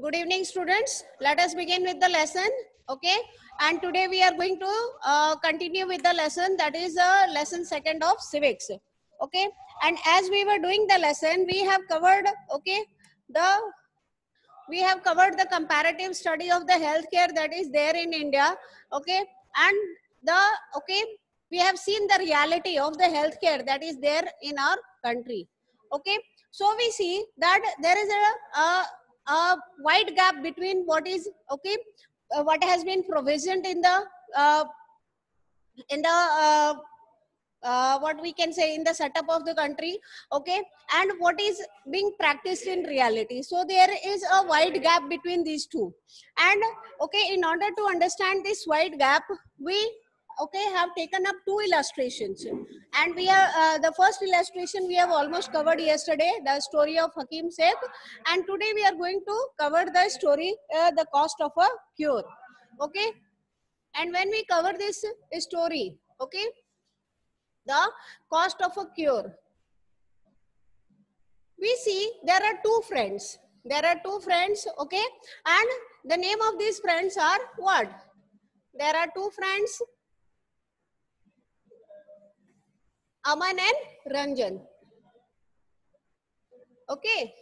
Good evening, students. Let us begin with the lesson. Okay. And today we are going to uh, continue with the lesson that is uh, lesson second of civics. Okay. And as we were doing the lesson, we have covered, okay, the we have covered the comparative study of the healthcare that is there in India. Okay. And the, okay, we have seen the reality of the healthcare that is there in our country. Okay. So we see that there is a, a a wide gap between what is okay uh, what has been provisioned in the uh, in the uh, uh, what we can say in the setup of the country okay and what is being practiced in reality. So there is a wide gap between these two. And okay in order to understand this wide gap we okay have taken up two illustrations. And we are uh, the first illustration we have almost covered yesterday the story of hakim Sheikh and today we are going to cover the story uh, the cost of a cure. Okay? And when we cover this story okay the cost of a cure. We see there are two friends. There are two friends okay? And the name of these friends are what? There are two friends Aman and Ranjan. Okay.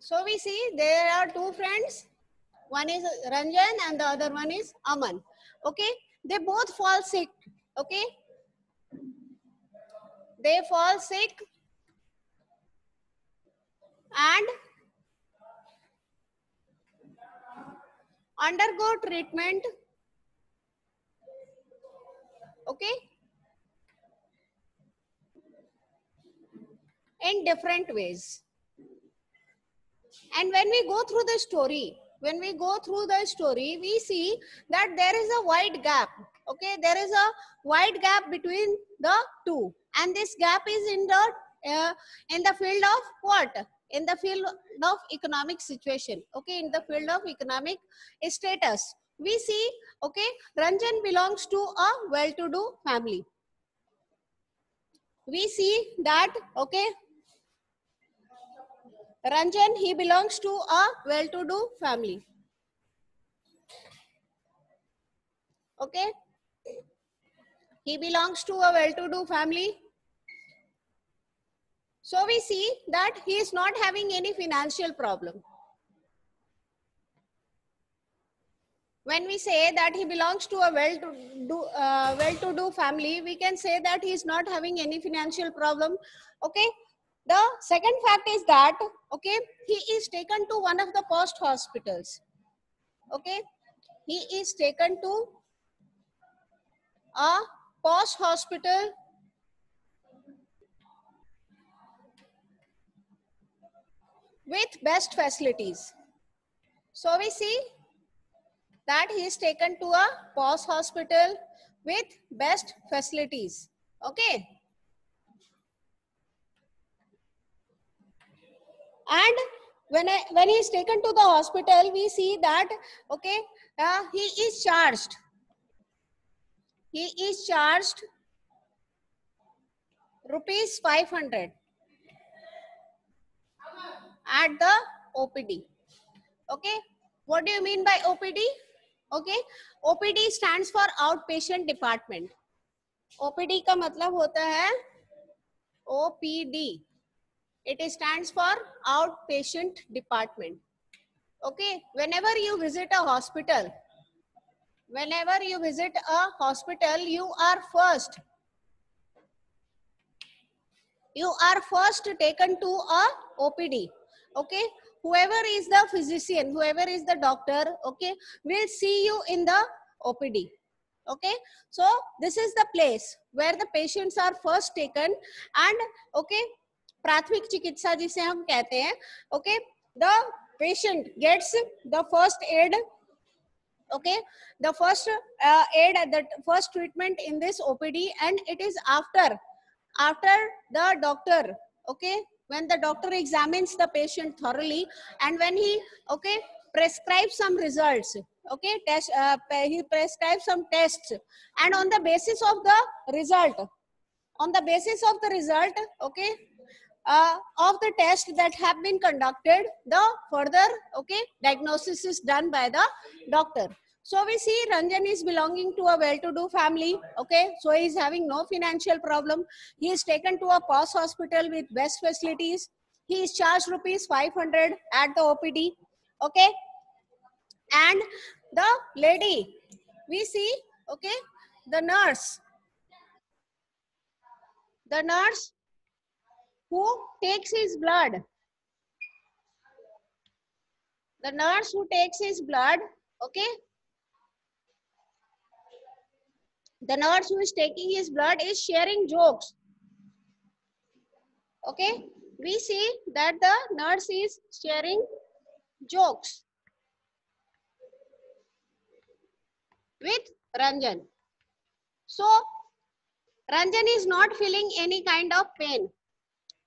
So we see there are two friends. One is Ranjan and the other one is Aman. Okay. They both fall sick. Okay. They fall sick and undergo treatment okay in different ways. And when we go through the story when we go through the story we see that there is a wide gap. Okay there is a wide gap between the two. And this gap is in the uh, in the field of what? In the field of economic situation. Okay in the field of economic status we see okay ranjan belongs to a well-to-do family. We see that okay ranjan he belongs to a well-to-do family. Okay he belongs to a well-to-do family. So we see that he is not having any financial problem when we say that he belongs to a well-to-do uh, well-to-do family, we can say that he is not having any financial problem. Okay. The second fact is that okay, he is taken to one of the post hospitals. Okay, he is taken to a post hospital with best facilities. So we see that he is taken to a POS hospital with best facilities. Okay. And when, I, when he is taken to the hospital, we see that, okay, uh, he is charged. He is charged rupees 500 at the OPD. Okay. What do you mean by OPD? Okay OPD stand for out patient department OPD का मतलब होता है OPD it stand for out patient department okay whenever you visit a hospital whenever you visit a hospital you are first you are first taken to a OPD okay whoever is the physician whoever is the doctor okay will see you in the opd okay so this is the place where the patients are first taken and okay प्राथमिक चिकित्सा जिसे हम कहते हैं okay the patient gets the first aid okay the first uh, aid the first treatment in this opd and it is after after the doctor okay when the doctor examines the patient thoroughly and when he okay prescribes some results okay test uh, he prescribes some tests and on the basis of the result on the basis of the result okay uh, of the test that have been conducted, the further okay diagnosis is done by the doctor. So we see Ranjan is belonging to a well-to-do family. Okay, so he is having no financial problem. He is taken to a POS hospital with best facilities. He is charged rupees 500 at the OPD. Okay, and the lady we see. Okay, the nurse. The nurse who takes his blood. The nurse who takes his blood, okay? The nurse who is taking his blood is sharing jokes. Okay? We see that the nurse is sharing jokes with Ranjan. So, Ranjan is not feeling any kind of pain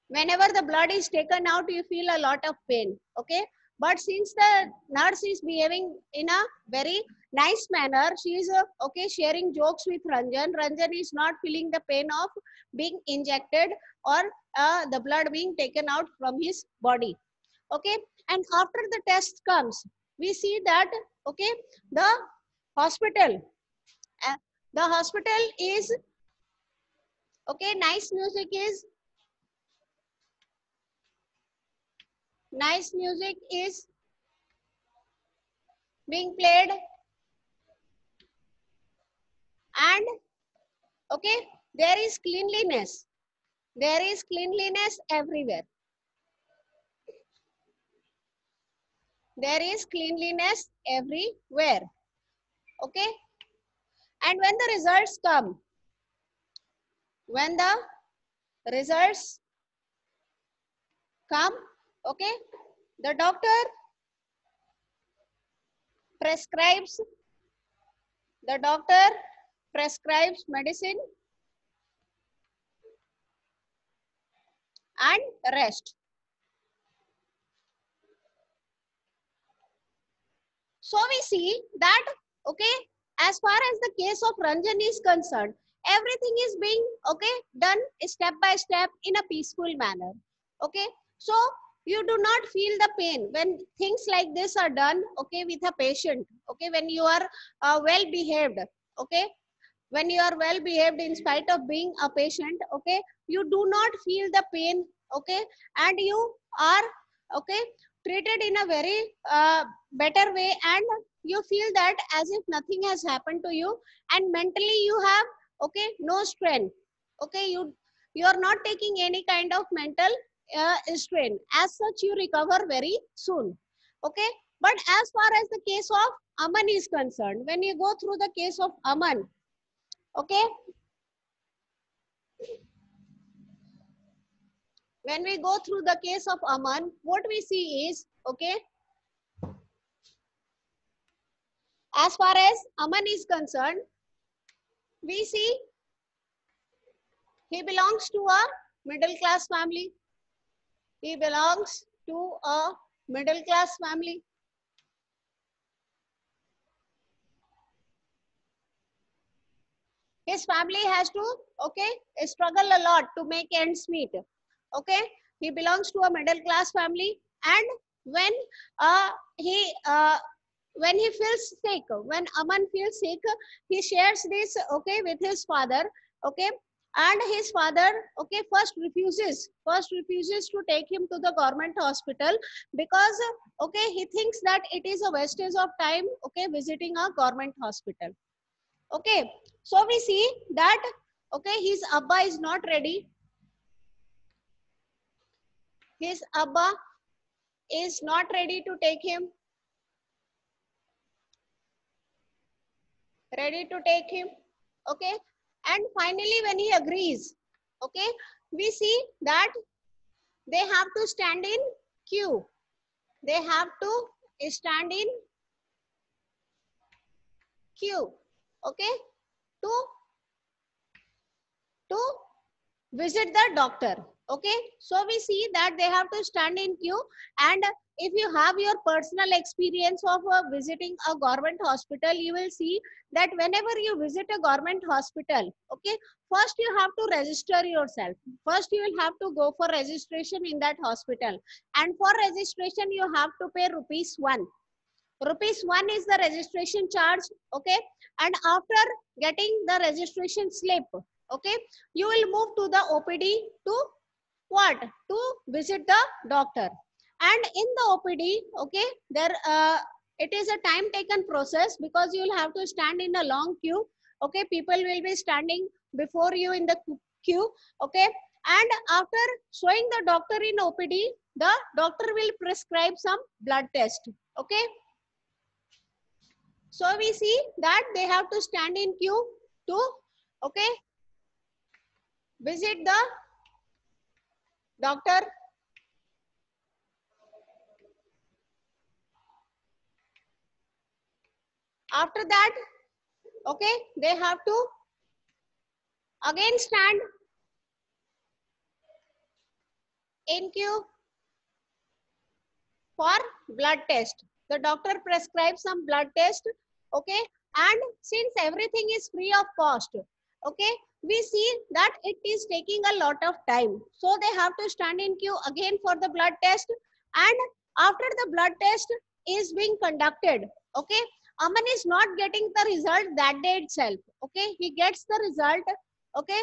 whenever the blood is taken out you feel a lot of pain okay but since the nurse is behaving in a very nice manner. She is uh, okay sharing jokes with ranjan. Ranjan is not feeling the pain of being injected or uh, the blood being taken out from his body. Okay and after the test comes we see that okay the hospital uh, the hospital is okay nice music is nice music is being played and okay there is cleanliness. There is cleanliness everywhere. There is cleanliness everywhere. Okay? And when the results come when the results come okay the doctor prescribes the doctor prescribes medicine and rest. So we see that okay as far as the case of ranjan is concerned everything is being okay done step by step in a peaceful manner okay. So you do not feel the pain when things like this are done okay with a patient okay when you are uh, well behaved okay when you are well behaved in spite of being a patient okay you do not feel the pain okay and you are okay treated in a very uh, better way and you feel that as if nothing has happened to you and mentally you have okay no strain okay you you are not taking any kind of mental uh, strain. As such, you recover very soon. Okay. But as far as the case of Aman is concerned, when you go through the case of Aman, okay. When we go through the case of Aman, what we see is, okay, as far as Aman is concerned, we see he belongs to a middle class family. He belongs to a middle class family. His family has to, okay, struggle a lot to make ends meet. Okay, he belongs to a middle class family and when uh, he uh, when he feels sick when aman feels sick he shares this okay with his father okay and his father okay first refuses first refuses to take him to the government hospital because okay he thinks that it is a wastage of time okay visiting a government hospital okay. So we see that okay his abba is not ready. His abba is not ready to take him. Ready to take him. Okay. And finally when he agrees okay we see that they have to stand in queue. They have to stand in queue okay? To to visit the doctor. Okay? So we see that they have to stand in queue. And if you have your personal experience of uh, visiting a government hospital you will see that whenever you visit a government hospital okay first you have to register yourself. First you will have to go for registration in that hospital. And for registration you have to pay rupees 1 rupees 1 is the registration charge okay? And after getting the registration slip okay? You will move to the opd to what? To visit the doctor. And in the opd okay there uh, it is a time taken process because you will have to stand in a long queue okay? People will be standing before you in the queue okay? And after showing the doctor in opd the doctor will prescribe some blood test okay so we see that they have to stand in queue to okay visit the doctor. After that okay they have to again stand in queue for blood test. The doctor prescribes some blood test okay? And since everything is free of cost okay? We see that it is taking a lot of time. So they have to stand in queue again for the blood test. And after the blood test is being conducted okay? Aman is not getting the result that day itself. Okay, he gets the result. Okay,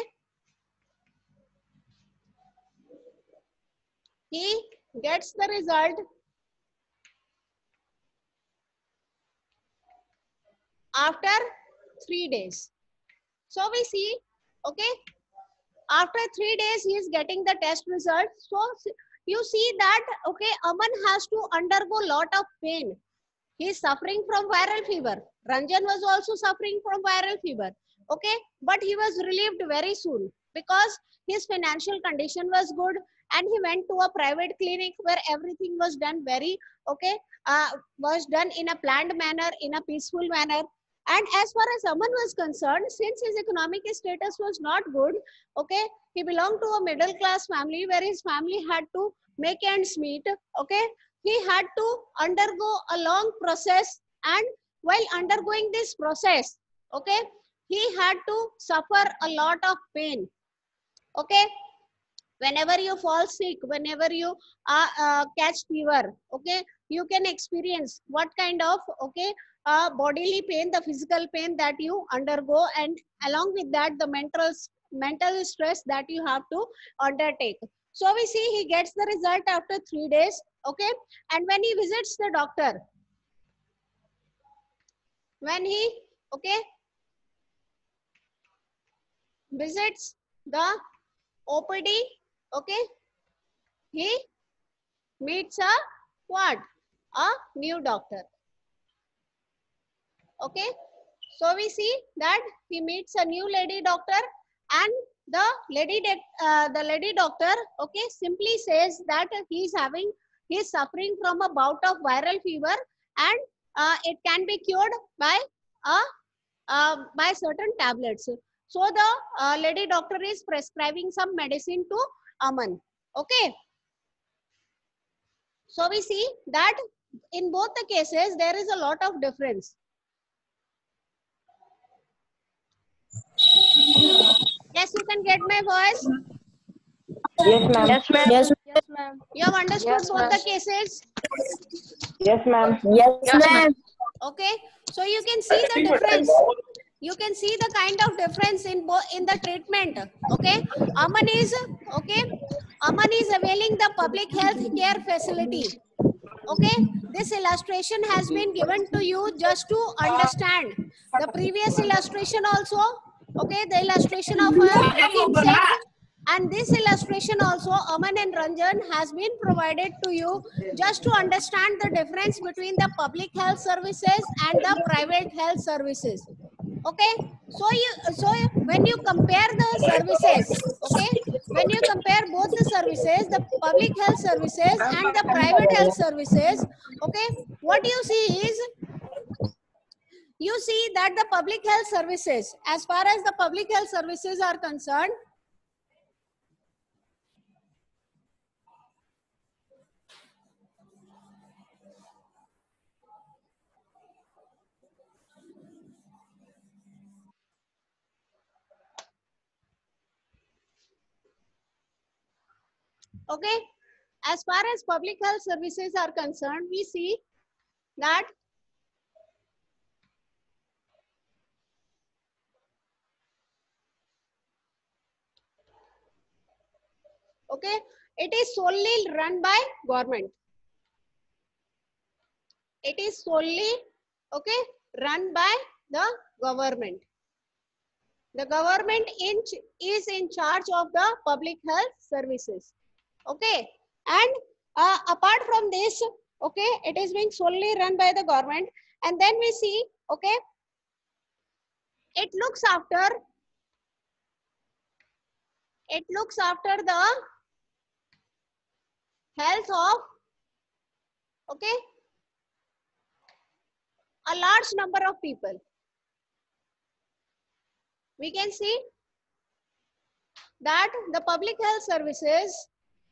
he gets the result after three days. So we see, okay, after three days he is getting the test result. So you see that, okay, Aman has to undergo a lot of pain he is suffering from viral fever. Ranjan was also suffering from viral fever. Okay, but he was relieved very soon because his financial condition was good and he went to a private clinic where everything was done very okay uh, was done in a planned manner in a peaceful manner and as far as Aman was concerned since his economic status was not good okay he belonged to a middle class family where his family had to make ends meet okay. He had to undergo a long process and while undergoing this process okay he had to suffer a lot of pain okay. Whenever you fall sick whenever you uh, uh, catch fever okay you can experience what kind of okay uh, bodily pain the physical pain that you undergo and along with that the mental mental stress that you have to undertake. So we see he gets the result after three days okay? And when he visits the doctor when he okay visits the opd okay he meets a what? A new doctor okay so we see that he meets a new lady doctor and the lady uh, the lady doctor okay simply says that he is having he is suffering from a bout of viral fever and uh, it can be cured by uh, uh, by certain tablets. So the uh, lady doctor is prescribing some medicine to Aman. Okay. So we see that in both the cases there is a lot of difference. Yes, you can get my voice. Yes, ma'am. Yes, ma'am. Yes, Yes, ma'am. You have understood Yes, both ma'am. the cases. yes, ma'am. Yes, ma'am. Okay. So you can see the difference. You can see the kind of difference in both in the treatment. Okay. Aman is okay. Aman is availing the public health care facility. Okay. This illustration has been given to you just to understand. The previous illustration also. Okay. The illustration of Hakim and this illustration also, Aman and Ranjan has been provided to you just to understand the difference between the public health services and the private health services. Okay, so you so when you compare the services, okay, when you compare both the services, the public health services and the private health services, okay, what you see is you see that the public health services, as far as the public health services are concerned, okay? As far as public health services are concerned we see that okay? It is solely run by government. It is solely okay run by the government. The government in is in charge of the public health services. Okay? And uh, apart from this okay it is being solely run by the government. And then we see okay it looks after it looks after the health of okay a large number of people. We can see that the public health services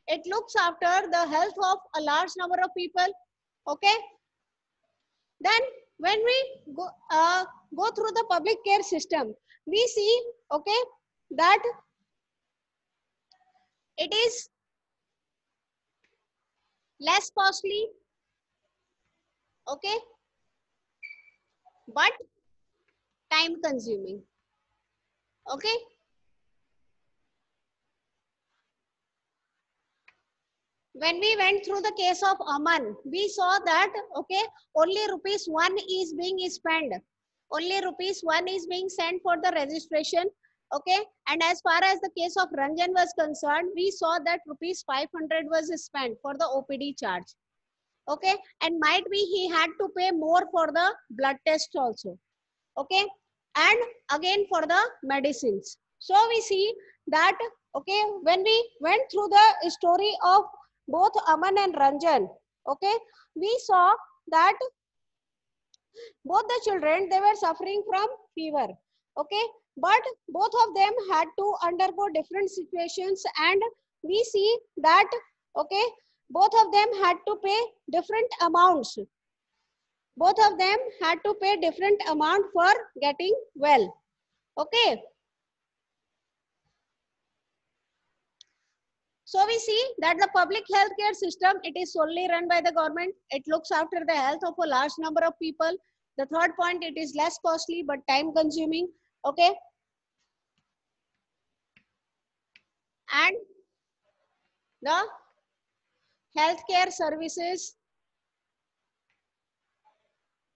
it looks after the health of a large number of people okay? Then when we go uh, go through the public care system we see okay that it is less costly okay but time consuming okay. When we went through the case of aman we saw that okay only rupees 1 is being spent only rupees 1 is being sent for the registration okay? And as far as the case of ranjan was concerned we saw that rupees 500 was spent for the opd charge. Okay? And might be he had to pay more for the blood test also. Okay? And again for the medicines. So we see that okay when we went through the story of both aman and ranjan okay we saw that both the children they were suffering from fever. Okay but both of them had to undergo different situations and we see that okay both of them had to pay different amounts. Both of them had to pay different amount for getting well okay. So we see that the public healthcare system it is solely run by the government. It looks after the health of a large number of people. The third point it is less costly but time consuming okay and the healthcare services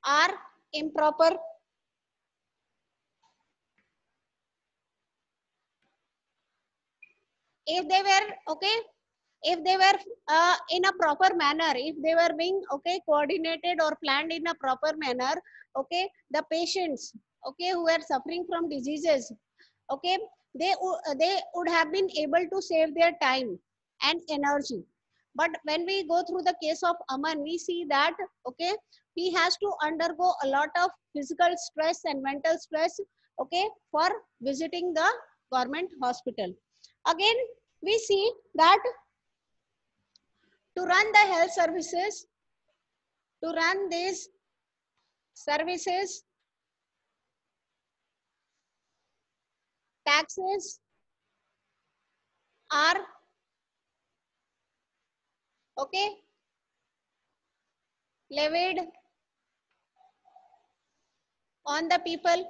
are improper. If they were okay if they were uh, in a proper manner if they were being okay coordinated or planned in a proper manner okay the patients okay who are suffering from diseases okay they wo- uh, they would have been able to save their time and energy. But when we go through the case of aman we see that okay he has to undergo a lot of physical stress and mental stress okay for visiting the government hospital. Again we see that to run the health services to run these services taxes are okay levied on the people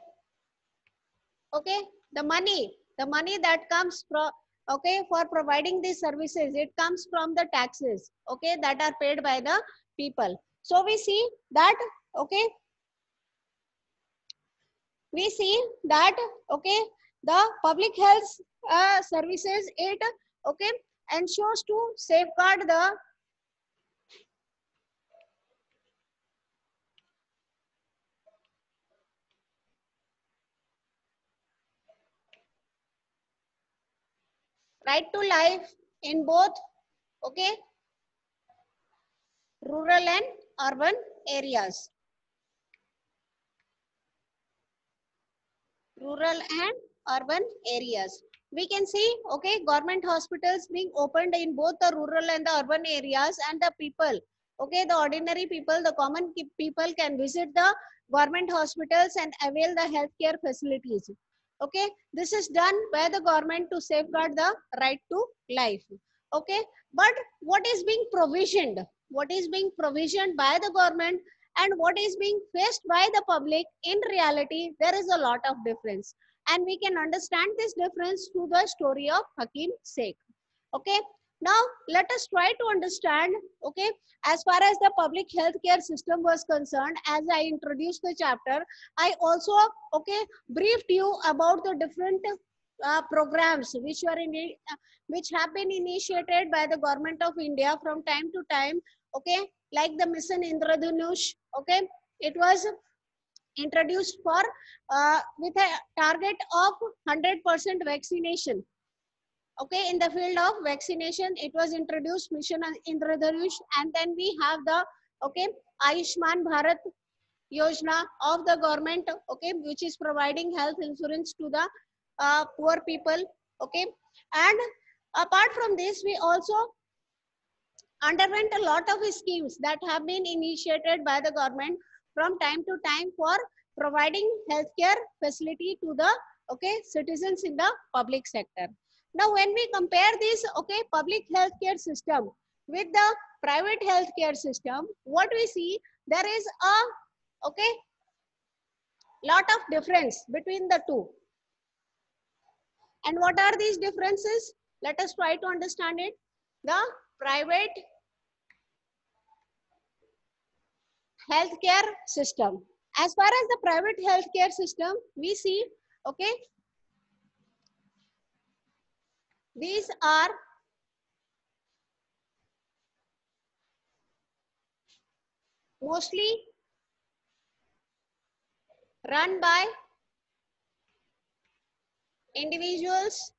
okay the money the money that comes from okay for providing these services it comes from the taxes okay that are paid by the people. So we see that okay we see that okay the public health uh, services it okay ensures to safeguard the right to life in both okay rural and urban areas. Rural and urban areas. We can see okay government hospitals being opened in both the rural and the urban areas and the people. Okay the ordinary people the common people can visit the government hospitals and avail the healthcare facilities. Okay this is done by the government to safeguard the right to life. Okay but what is being provisioned? What is being provisioned by the government and what is being faced by the public in reality there is a lot of difference and we can understand this difference through the story of hakim sheikh. Okay? Now let us try to understand okay as far as the public healthcare system was concerned as i introduced the chapter i also okay briefed you about the different uh, programs which were in uh, which have been initiated by the government of india from time to time okay like the mission indradhanush okay? It was introduced for uh, with a target of 100% vaccination. Okay in the field of vaccination it was introduced mission indradhanush and then we have the okay ayushman bharat yojana of the government okay which is providing health insurance to the uh, poor people okay. And apart from this we also underwent a lot of schemes that have been initiated by the government from time to time for providing healthcare facility to the okay citizens in the public sector. Now when we compare this okay public healthcare system with the private healthcare system what we see there is a okay lot of difference between the two. And what are these differences? Let us try to understand it. The private healthcare system. As far as the private healthcare system, we see, okay, these are mostly run by individuals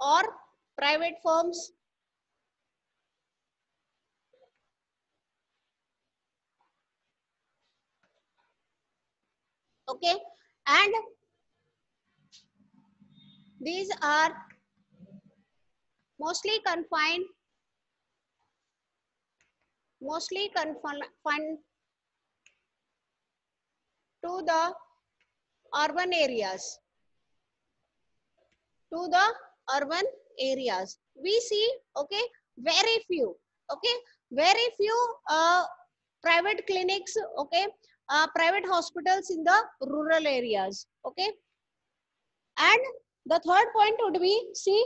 or private firms? Okay. And these are mostly confined mostly confined to the urban areas. To the urban areas. We see okay very few okay very few uh, private clinics okay uh, private hospitals in the rural areas okay. And the third point would be see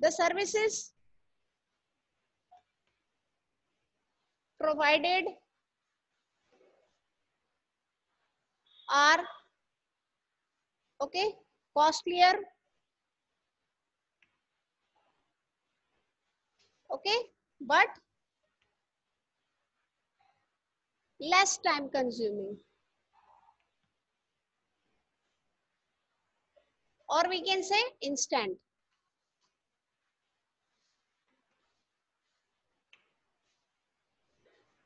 the services provided are okay costlier okay? But less time consuming. Or we can say instant.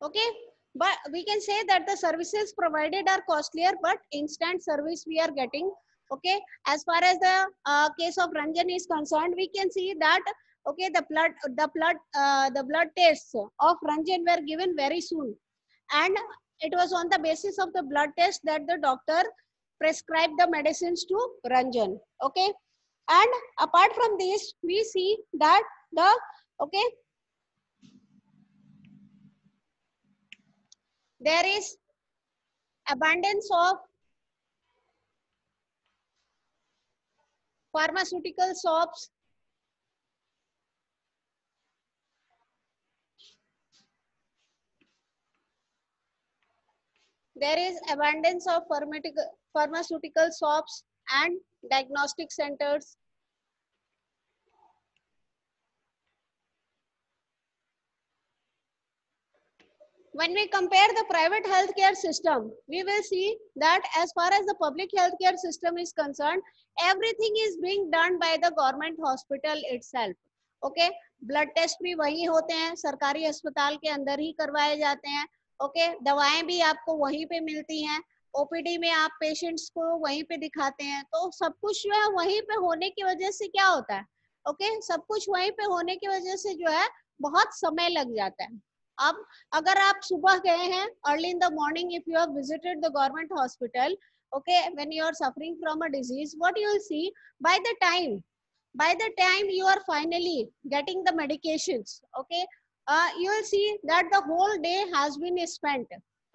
Okay? But we can say that the services provided are costlier but instant service we are getting. Okay? As far as the uh, case of ranjan is concerned we can see that okay the blood the blood uh, the blood tests of ranjan were given very soon. And it was on the basis of the blood test that the doctor prescribed the medicines to ranjan. Okay? And apart from this we see that the okay there is abundance of pharmaceutical shops there is abundance of pharmaceutical pharmaceutical shops and diagnostic centers when we compare the private healthcare system, we will see that as far as the public healthcare system is concerned, everything is being done by the government hospital itself. Okay, blood test भी वही होते हैं सरकारी अस्पताल के अंदर ही करवाए जाते हैं ओके? दवाएँ भी आपको वहीं पे मिलती हैं, ओपीडी में आप पेशेंट्स को वहीं पे दिखाते हैं तो सब कुछ जो है वहीं पे होने की वजह से क्या होता है? ओके? सब कुछ वहीं पे होने की वजह से जो है बहुत समय लग जाता है। अब अगर आप सुबह गए हैं early in the morning if you have visited the government hospital okay when you are suffering from a disease, what you will see, by the time, by the time you are finally getting the medications okay uh, you will see that the whole day has been spent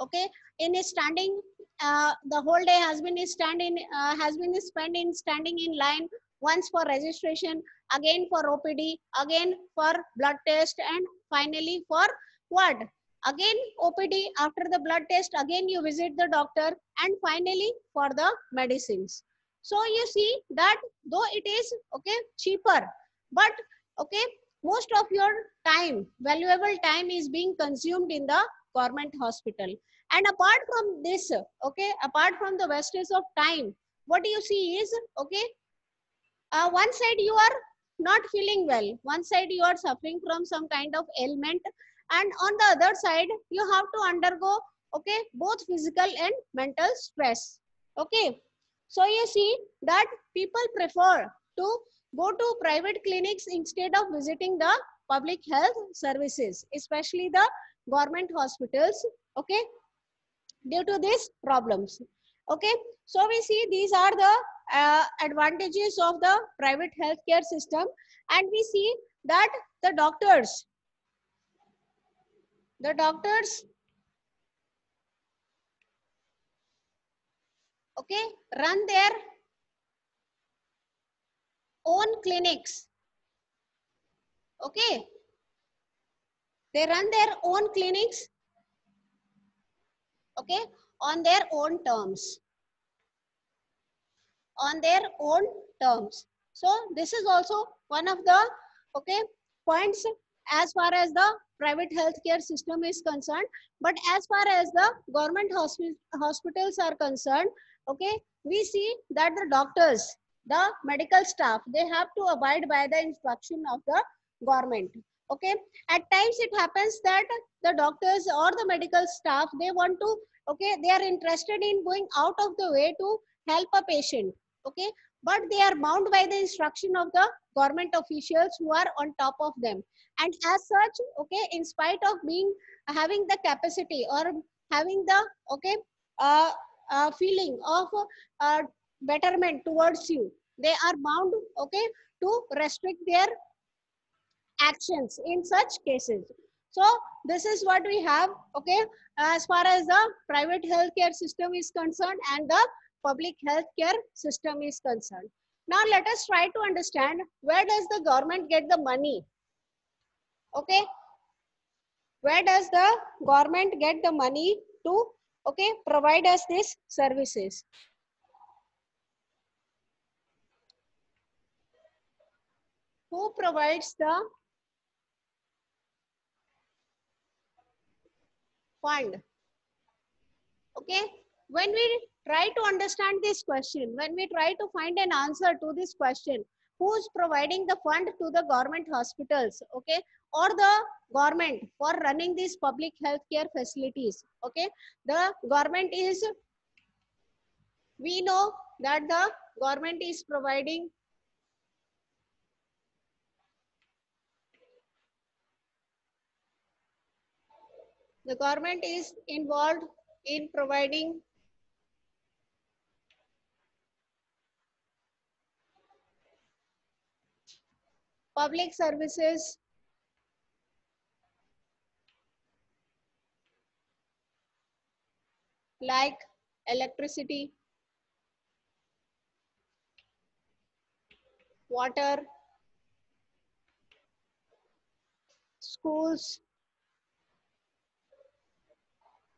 okay? In standing uh, the whole day has been stand in uh, has been spent in standing in line once for registration again for opd again for blood test and finally for what again opd after the blood test again you visit the doctor and finally for the medicines. So you see that though it is okay cheaper but okay most of your time valuable time is being consumed in the government hospital. And apart from this okay apart from the wastage of time what you see is okay uh, one side you are not feeling well. One side you are suffering from some kind of ailment. And on the other side you have to undergo okay both physical and mental stress. Okay. So you see that people prefer to go to private clinics instead of visiting the public health services especially the government hospitals okay? Due to these problems okay? So we see these are the uh, advantages of the private healthcare system and we see that the doctors the doctors okay run their own clinics. Okay? They run their own clinics okay on their own terms. On their own terms. So this is also one of the okay points as far as the private healthcare system is concerned. But as far as the government hospi- hospitals are concerned okay we see that the doctors the medical staff. They have to abide by the instruction of the government. Okay? At times it happens that the doctors or the medical staff they want to okay they are interested in going out of the way to help a patient. Okay? But they are bound by the instruction of the government officials who are on top of them. And as such okay in spite of being having the capacity or having the okay uh, uh, feeling of uh, betterment towards you they are bound okay to restrict their actions in such cases. So this is what we have okay as far as the private healthcare system is concerned and the public healthcare system is concerned. Now let us try to understand where does the government get the money? Okay where does the government get the money to okay provide us these services who provides the fund? Okay when we try to understand this question when we try to find an answer to this question who's providing the fund to the government hospitals okay or the government for running these public health care facilities okay? The government is we know that the government is providing the government is involved in providing public services like electricity, water, schools,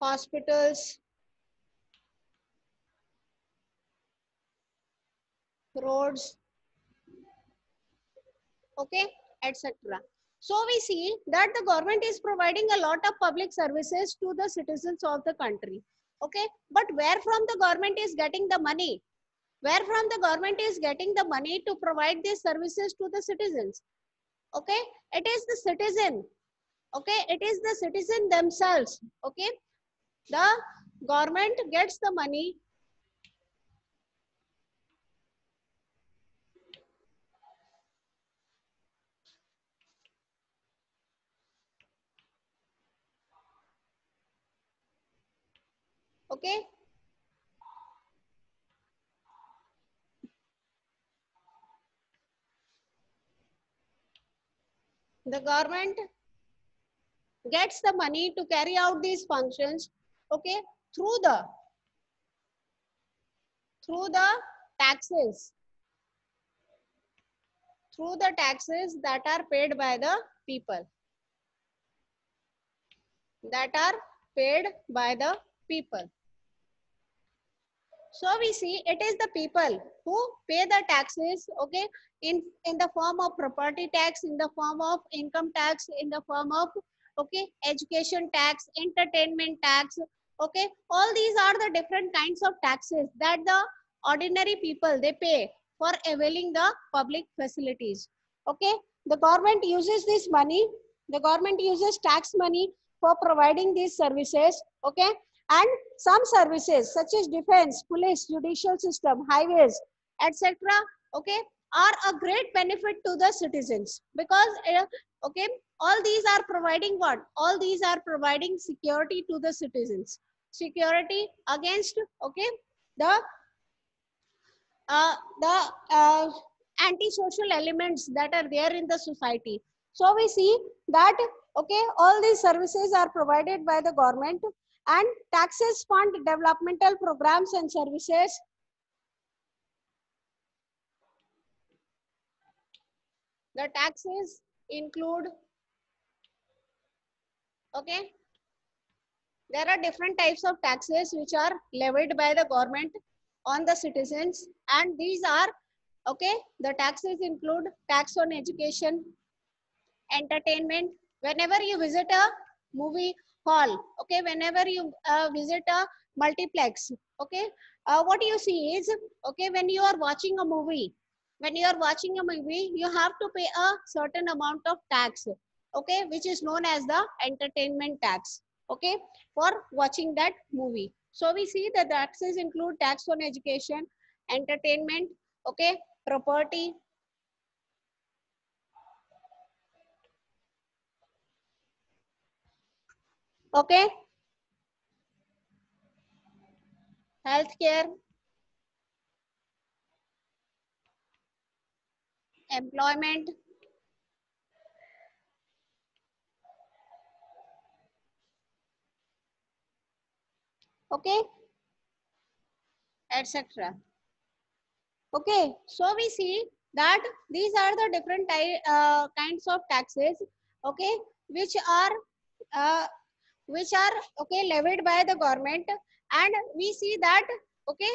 hospitals, roads, okay, etc. So we see that the government is providing a lot of public services to the citizens of the country. Okay, but where from the government is getting the money? Where from the government is getting the money to provide these services to the citizens? Okay, it is the citizen. Okay, it is the citizen themselves. Okay, the government gets the money. Okay? The government gets the money to carry out these functions okay? Through the through the taxes. Through the taxes that are paid by the people. That are paid by the people. So we see it is the people who pay the taxes okay in in the form of property tax in the form of income tax in the form of okay education tax entertainment tax okay? All these are the different kinds of taxes that the ordinary people they pay for availing the public facilities. Okay? The government uses this money the government uses tax money for providing these services. Okay? And some services such as defense police judicial system highways etc okay are a great benefit to the citizens because uh, okay all these are providing what? All these are providing security to the citizens. Security against okay the uh, the uh, antisocial elements that are there in the society. So we see that okay all these services are provided by the government and taxes fund developmental programs and services the taxes include okay? There are different types of taxes which are levied by the government on the citizens and these are okay? The taxes include tax on education entertainment. Whenever you visit a movie hall okay? Whenever you uh, visit a multiplex okay? Uh, what you see is okay? When you are watching a movie when you are watching a movie you have to pay a certain amount of tax okay which is known as the entertainment tax okay for watching that movie. So we see that the taxes include tax on education entertainment okay property. Okay? Healthcare employment? Okay. Etc okay. So we see that these are the different uh, kinds of taxes okay which are uh, which are okay levied by the government. And we see that okay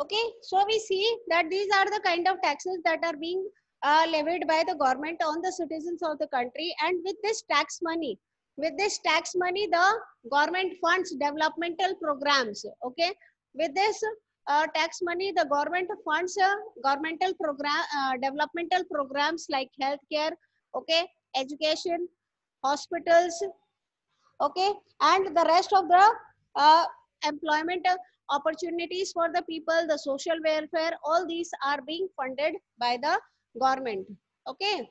okay so we see that these are the kind of taxes that are being uh, levied by the government on the citizens of the country. And with this tax money with this tax money the government funds developmental programs. Okay with this uh, tax money the government funds uh, governmental program uh, developmental programs like healthcare okay education hospitals okay and the rest of the uh, employment opportunities for the people the social welfare all these are being funded by the government. Okay